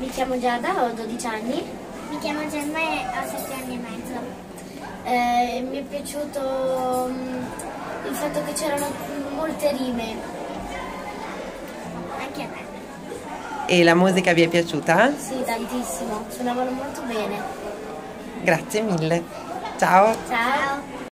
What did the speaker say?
Mi chiamo Giada, ho 12 anni. Mi chiamo Gemma e ho 7 anni e mezzo. Eh, mi è piaciuto mh, il fatto che c'erano molte rime. Anche a me. E la musica vi è piaciuta? Sì, tantissimo. Suonavano molto bene. Grazie mille. Ciao. Ciao.